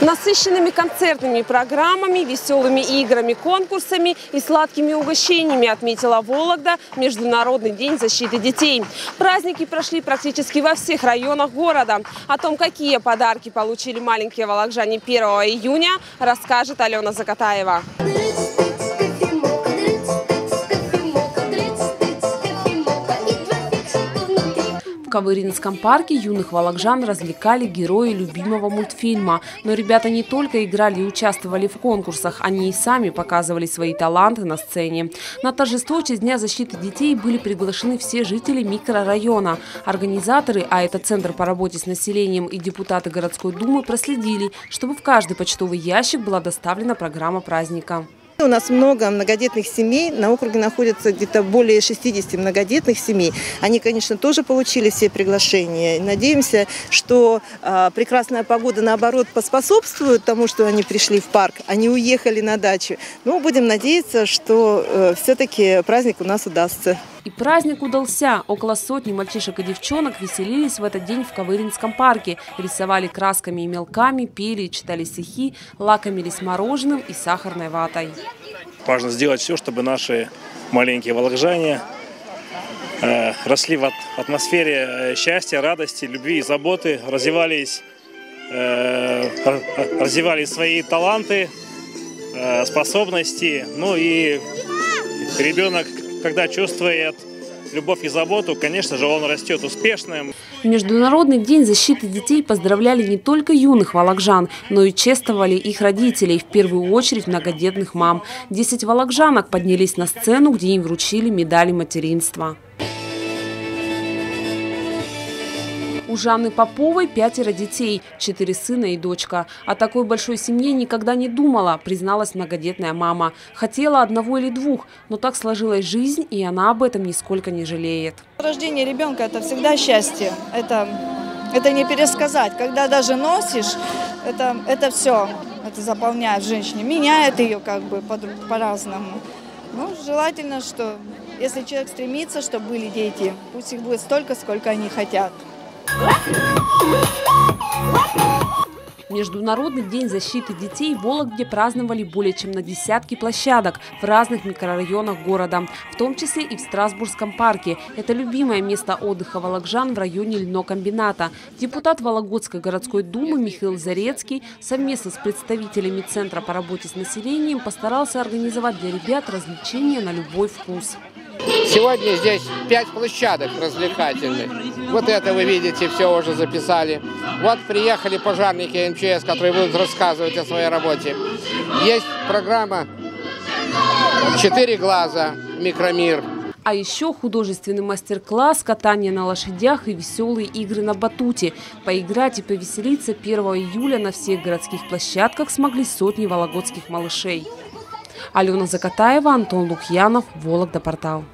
Насыщенными концертными программами, веселыми играми, конкурсами и сладкими угощениями отметила Вологда Международный день защиты детей. Праздники прошли практически во всех районах города. О том, какие подарки получили маленькие волокжане 1 июня, расскажет Алена Закатаева. Ковыринском парке юных волокжан развлекали герои любимого мультфильма. Но ребята не только играли и участвовали в конкурсах, они и сами показывали свои таланты на сцене. На торжество в Дня защиты детей были приглашены все жители микрорайона. Организаторы, а это Центр по работе с населением и депутаты городской думы, проследили, чтобы в каждый почтовый ящик была доставлена программа праздника. У нас много многодетных семей. На округе находится где-то более 60 многодетных семей. Они, конечно, тоже получили все приглашения. Надеемся, что э, прекрасная погода, наоборот, поспособствует тому, что они пришли в парк, они уехали на дачу. Но будем надеяться, что э, все-таки праздник у нас удастся. И праздник удался. Около сотни мальчишек и девчонок веселились в этот день в Ковыринском парке. Рисовали красками и мелками, пели, читали стихи, лакомились мороженым и сахарной ватой. Важно сделать все, чтобы наши маленькие волокжане э, росли в атмосфере э, счастья, радости, любви и заботы, развивались, э, развивали свои таланты, э, способности. Ну и ребенок когда чувствует любовь и заботу, конечно же, он растет успешным. Международный день защиты детей поздравляли не только юных волокжан, но и чествовали их родителей, в первую очередь многодетных мам. Десять волокжанок поднялись на сцену, где им вручили медали материнства. У Жанны Поповой пятеро детей, четыре сына и дочка. О такой большой семье никогда не думала, призналась многодетная мама. Хотела одного или двух, но так сложилась жизнь, и она об этом нисколько не жалеет. Рождение ребенка – это всегда счастье. Это, это не пересказать. Когда даже носишь, это, это все, это заполняет женщине, меняет ее как бы по-разному. Ну, желательно, что если человек стремится, чтобы были дети, пусть их будет столько, сколько они хотят. Международный день защиты детей в Вологде праздновали более чем на десятки площадок в разных микрорайонах города, в том числе и в Страсбургском парке. Это любимое место отдыха волокжан в районе льнокомбината. Депутат Вологодской городской думы Михаил Зарецкий совместно с представителями Центра по работе с населением постарался организовать для ребят развлечения на любой вкус. Сегодня здесь пять площадок развлекательных. Вот это вы видите, все уже записали. Вот приехали пожарники МЧС, которые будут рассказывать о своей работе. Есть программа «Четыре глаза. Микромир». А еще художественный мастер-класс, катание на лошадях и веселые игры на батуте. Поиграть и повеселиться 1 июля на всех городских площадках смогли сотни вологодских малышей. Алена Закатаева, Антон Лукьянов, Вологда портал.